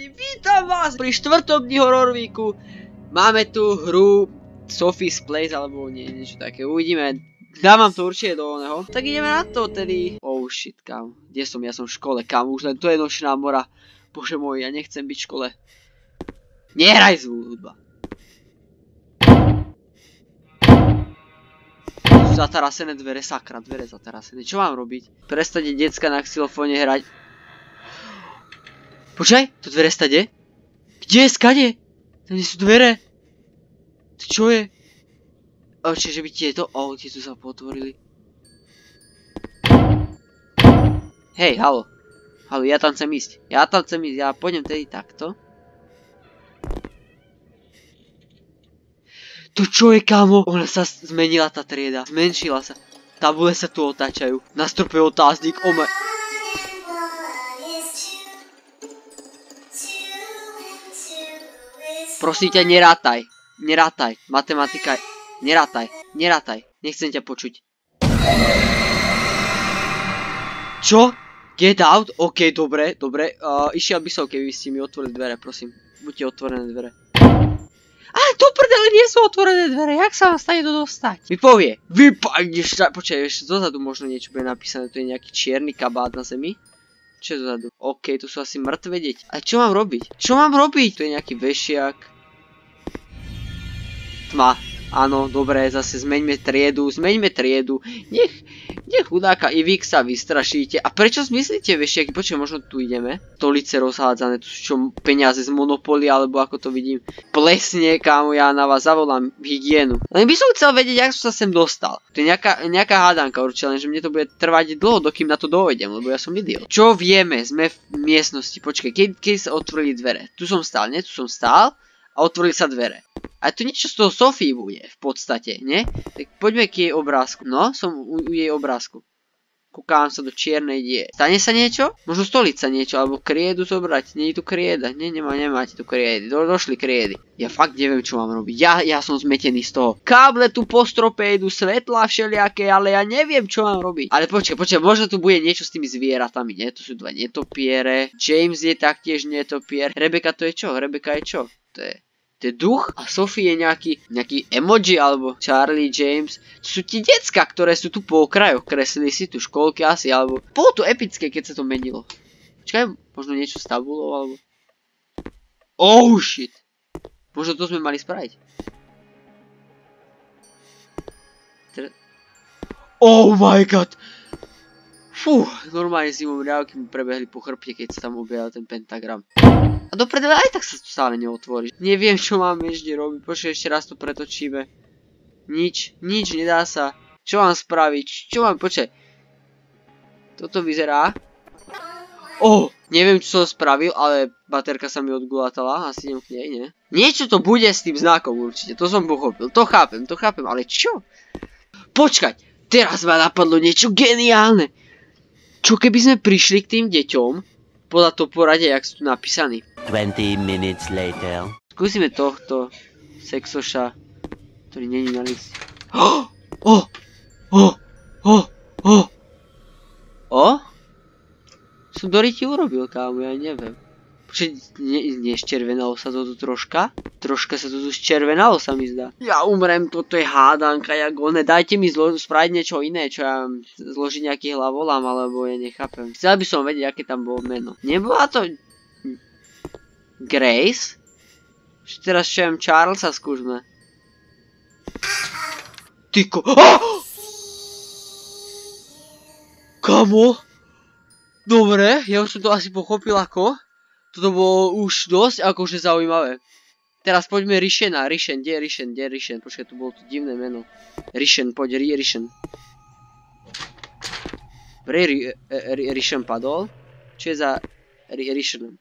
chalani, vítam vás pri štvrtom dni hororvíku. Máme tu hru Sophie's Place, alebo nie, niečo také, uvidíme. Dávam to určite do oného. Tak ideme na to tedy. Oh shit, kam. Kde som? Ja som v škole, kam. Už len to je nočná mora. Bože môj, ja nechcem byť v škole. Nehraj zvuk hudba. Zatarasené dvere, sakra, dvere zatarasené. Čo mám robiť? Prestane decka na xylofóne hrať. Počkaj, to dvere stade? Kde skade? Tam nie sú dvere. To čo je? O, čiže by tieto, o, tieto sa potvorili. Hej, halo. Halo, ja tam chcem ísť. Ja tam chcem ísť, ja pôjdem tedy takto. To čo je, kámo? Ona sa zmenila tá trieda. Zmenšila sa. Tabule sa tu otáčajú. Na strope otáznik. Oh my... Prosím ťa, nerátaj. Nerátaj. Matematika... Nerátaj. Nerátaj. Nechcem ťa počuť. Čo? Get out? OK, dobre, dobre. Išiel by som, keby ste mi otvorili dvere, prosím. Buďte otvorené dvere. Ale to prdele nie sú otvorené dvere, jak sa vám stane to dostať? Mi povie, vypadneš počkaj, ešte dozadu možno niečo bude napísané, to je nejaký čierny kabát na zemi. Čo je dozadu? OK, to sú asi mŕtve deti. A čo mám robiť? Čo mám robiť? To je nejaký vešiak. Tma. Áno, dobre, zase zmeňme triedu, zmeňme triedu. Nech, nech chudáka Ivík sa vystrašíte. A prečo zmyslíte, vešiaky? Počkaj, možno tu ideme. Stolice rozhádzané, tu sú čo peniaze z Monopoly, alebo ako to vidím. Plesne, kámo, ja na vás zavolám hygienu. Len by som chcel vedieť, ako som sa sem dostal. To je nejaká, nejaká hádanka určite, lenže mne to bude trvať dlho, dokým na to dovedem, lebo ja som idiot. Čo vieme? Sme v miestnosti. Počkaj, keď, keď sa otvorili dvere? Tu som stál, nie? Tu som stál a otvorili sa dvere. A tu niečo z toho Sofii bude, v podstate, nie? Tak poďme k jej obrázku. No, som u, jej obrázku. Kúkám sa do čiernej die. Stane sa niečo? Možno stoliť sa niečo, alebo kriedu zobrať. Nie je tu krieda. Nie, nemá, nemáte tu kriedy. Do, došli kriedy. Ja fakt neviem, čo mám robiť. Ja, ja som zmetený z toho. Káble tu po strope idú, svetla všelijaké, ale ja neviem, čo mám robiť. Ale počkaj, počkaj, možno tu bude niečo s tými zvieratami. Nie, to sú dva netopiere. James je taktiež netopier. Rebeka to je čo? Rebeka je čo? To je to je duch a Sophie je nejaký, nejaký emoji alebo Charlie, James. To sú ti decka, ktoré sú tu po okrajoch, kreslili si tu školky asi, alebo bolo to epické, keď sa to menilo. Čakaj, možno niečo s tabulou, alebo... Oh shit! Možno to sme mali spraviť. Oh my god! Fú, normálne mu riavky mu prebehli po chrbte, keď sa tam objavil ten pentagram. A do prdele aj tak sa to stále neotvorí. Neviem, čo máme ešte robiť. Počkaj, ešte raz to pretočíme. Nič, nič, nedá sa. Čo mám spraviť? Čo mám, počkaj. Toto vyzerá. Oh, neviem, čo som spravil, ale baterka sa mi odgulatala. Asi idem k nej, nie? Niečo to bude s tým znakom určite. To som pochopil. To chápem, to chápem, ale čo? Počkať, teraz ma napadlo niečo geniálne. Čo keby sme prišli k tým deťom podľa toho poradia, jak sú tu napísaní. 20 minutes later. Skúsime tohto sexoša, ktorý není na list. Oh! Oh! Oh! Oh! Oh! Oh? Som Doriti urobil, kámo, ja neviem. Ne, neščervenalo sa to tu troška? Troška sa to tu zčervenalo, sa mi zdá. Ja umrem, toto je hádanka, jak one. Dajte mi spraviť niečo iné, čo ja zložiť nejaký hlavolám, alebo ja nechápem. Chcel by som vedieť, aké tam bolo meno. Nebola to... Grace? Teraz čo viem, Charlesa skúšme. Tyko... Oh! Kamo? Dobre, ja už som to asi pochopil ako. Toto bolo už dosť akože zaujímavé. Teraz poďme Rishena. Rishen, kde je Rishen? Kde je Rishen? Počkaj, tu bolo to divné meno. Rishen, poď, Ri Rishen. Pre Ri Ri Rishen padol. Čo je za Ri Rishenom?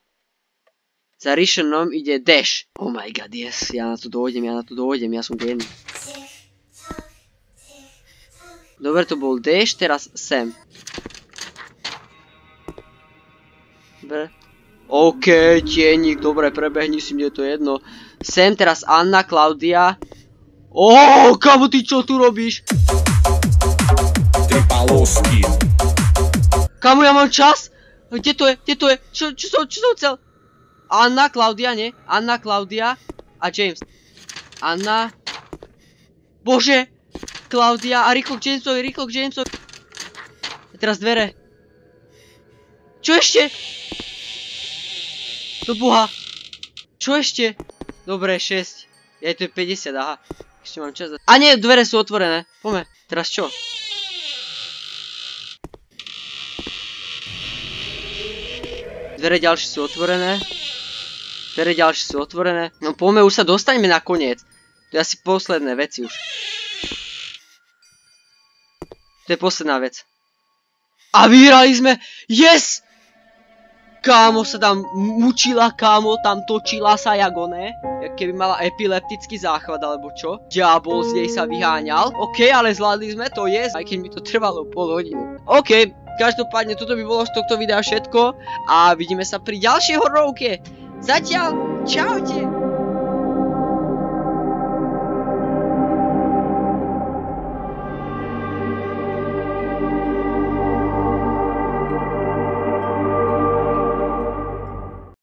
Za Rishenom ide Dash. Oh my god, yes. Ja na to dojdem, ja na to dojdem, ja som genný. Dobre, to bol Dash, teraz Sam. Dobre. OK, tienik, dobre, prebehni si, mne to jedno. Sem teraz Anna, Klaudia. Ó, kamo, ty čo tu robíš? Tripalowski. Kamo, ja mám čas? Kde to je? Kde to je? Čo, čo som, čo som chcel? Anna, Klaudia, nie? Anna, Klaudia a James. Anna. Bože! Klaudia a rýchlo k Jamesovi, rýchlo k Jamesovi. A teraz dvere. Čo ešte? Do boha. Čo ešte? Dobre, 6. Ja to je 50, aha. Ešte mám čas. A nie, dvere sú otvorené. Poďme. Teraz čo? Dvere ďalšie sú otvorené. Dvere ďalšie sú otvorené. No poďme, už sa dostaňme na koniec. To je asi posledné veci už. To je posledná vec. A vyhrali sme! Yes! Kámo sa tam mučila, kámo tam točila sa jak keby mala epileptický záchvat alebo čo. Diabol z nej sa vyháňal. OK, ale zvládli sme to, yes. Aj keď mi to trvalo pol hodinu. OK, každopádne toto by bolo z tohto videa všetko. A vidíme sa pri ďalšej hororovke. Zatiaľ, čaute!